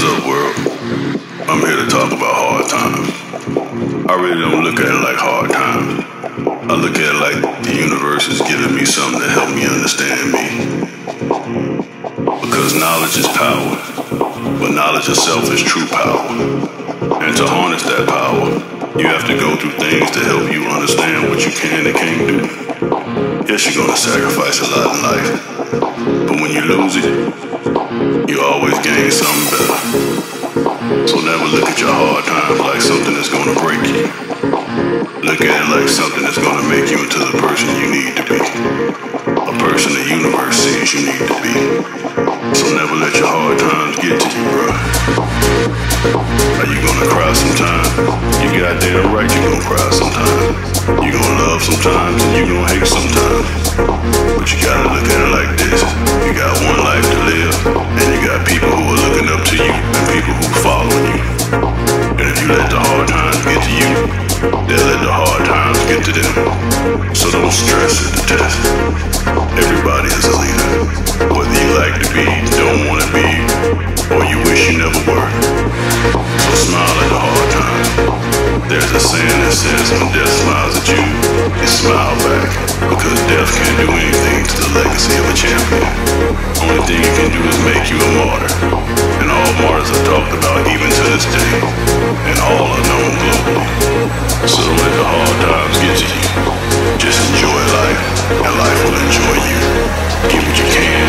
What's up, world? I'm here to talk about hard times. I really don't look at it like hard times. I look at it like the universe is giving me something to help me understand me. Because knowledge is power, but knowledge itself is true power. And to harness that power, you have to go through things to help you understand what you can and can't do. Yes, you're gonna sacrifice a lot in life, but when you lose it, you always gain something better. So never look at your hard times like something that's gonna break you. Look at it like something that's gonna make you into the person you need to be. A person the universe sees you need to be. So never let your hard times get to you, bro. Are you gonna cry sometimes? You goddamn right you gonna cry sometime. You gonna love sometimes and you gonna hate sometimes. But you gotta look at it like this. You got one life to live, and you got people who are looking up to you and people who you. And if you let the hard times get to you, they'll let the hard times get to them. So don't stress it test. Everybody is a leader. Whether you like to be, don't want to be, or you wish you never were. So smile at the hard times. There's a saying that says when death smiles at you, you smile back. Cause death can't do anything to the legacy of a champion. Only thing it can do is make you a martyr. And all martyrs are talked about even to this day. And all are known globally. So don't let the hard times get to you. Just enjoy life, and life will enjoy you. Give what you can,